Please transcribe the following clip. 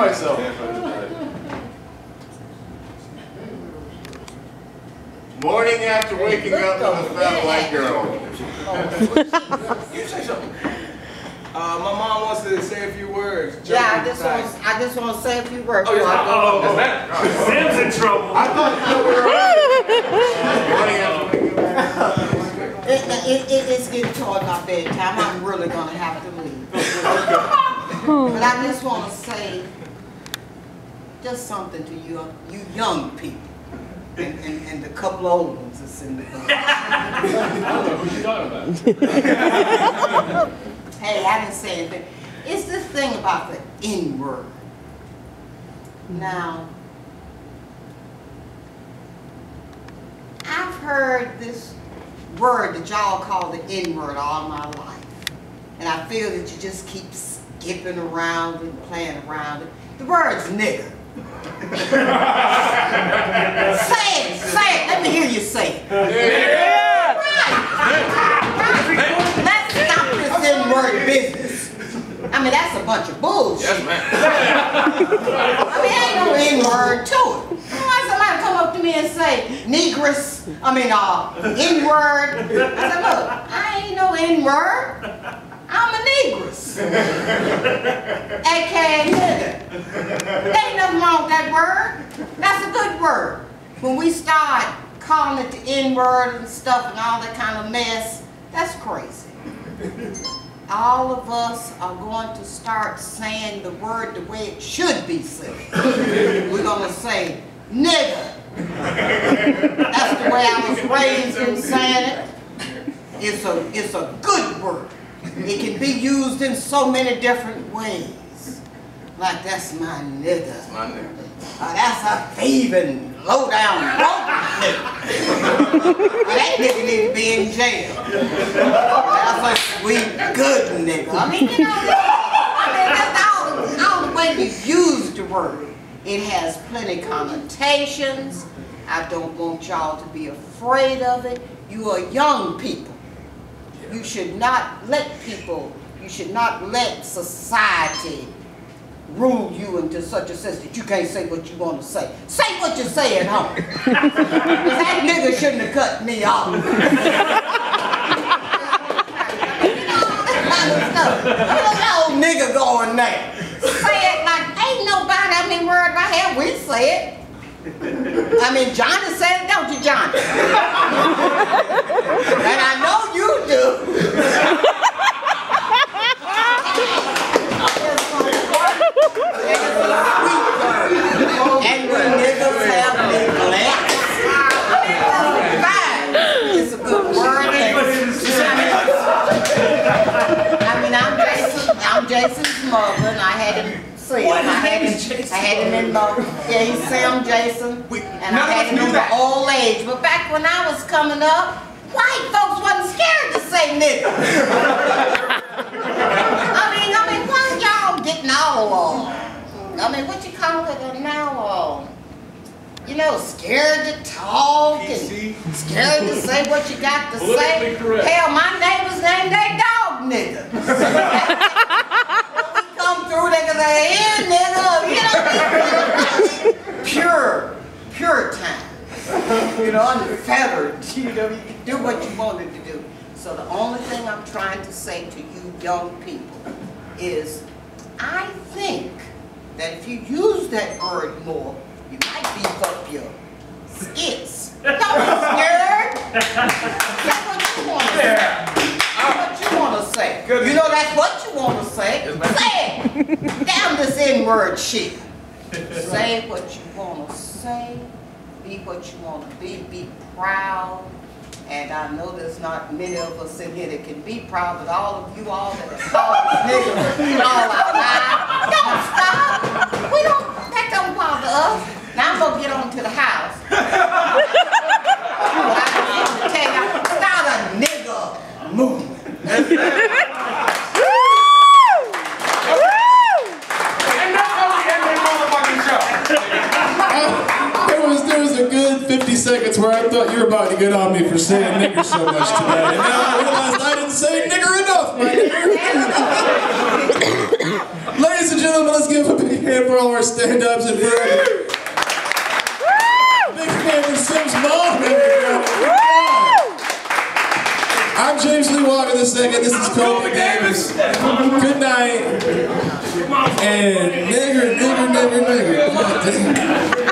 myself. Morning after waking up with a fat white girl. You say something. Uh, my mom wants to say a few words. Yeah, I just want, I just want to say a few words. Oh, yes, before I oh, oh, Sam's in trouble. I thought you were. Morning after waking up. It, it, it, it's getting toward my bedtime. I'm really gonna have to leave. But I just want to say just something to you, you young people, and, and, and the couple old ones that's in the room. Who's she talking about? Hey, I didn't say anything. It's this thing about the N word. Now, I've heard this word that y'all call the N word all my life. And I feel that you just keep skipping around and playing around it. The word's nigger. Say it, say it. Let me hear you say it. Right. Let's stop this N-word business. I mean, that's a bunch of bullshit. Yes, ma'am. I mean, ain't no N-word to it. Why somebody come up to me and say, negress, I mean, uh, N-word? I said, look, I ain't no N-word. I'm a negress. AKA nigga. There ain't nothing wrong with that word. That's a good word. When we start calling it the N-word and stuff and all that kind of mess, that's crazy. All of us are going to start saying the word the way it should be said. We're gonna say nigga. That's the way I was raised in saying it. It's a, it's a good word. It can be used in so many different ways. Like, that's my nigga. My name. Uh, that's a thieving, low down, broke nigga. That nigga need to be in jail. That's a sweet, good nigga. I mean, you know, I mean, that's all, all the way you use the word. It has plenty connotations. I don't want y'all to be afraid of it. You are young people. You should not let people, you should not let society rule you into such a sense that you can't say what you want to say. Say what you say at home. that nigga shouldn't have cut me off. You know, that old nigga going there. Say it like, ain't nobody, I mean, word right here, we say it. I mean, John is saying, don't you, Johnny? and I know you do. And when niggas have neglect. It's a good word. I mean, I'm Jason, I'm Jason's mother, and I had him him. I had him, I had him in the, yeah, he's Sam Jason. And I had him in the old age. But back when I was coming up, white folks wasn't scared to say nigga. I mean, I mean, why y'all getting all, uh, I mean, what you call it now, you know, scared to talk and scared to say what you got to say. Correct. Hell, my neighbors named their dog nigga. When we come through, they can say, yeah, you know, pure, pure time. You know, unfettered, you know, you can do what you wanted to do. So the only thing I'm trying to say to you young people is, I think that if you use that word more, you might beef up your skits. Don't be scared. Say what you want to say. Say what you want to say. You know that's what you want to say. Say it. This N-word shit. Say what you want to say. Be what you want to be. Be proud. And I know there's not many of us in here that can be proud, but all of you all that are niggas all our lives, don't stop. We don't, that don't bother us. Now I'm gonna get on to the house. But I just want to tell you, start a nigga movement. And that's how we end this motherfucking show. There was there was a good 50 seconds where I thought you were about to get on me for saying nigger so much today. And now I realized I didn't say nigger enough, my nigger. Ladies and gentlemen, let's give a big hand for all our stand-ups and for Big hand for Sim's mom. I'm James Lee Walker the second. This is Kobe Davis. Good night. And nigger, nigger, nigger, nigger.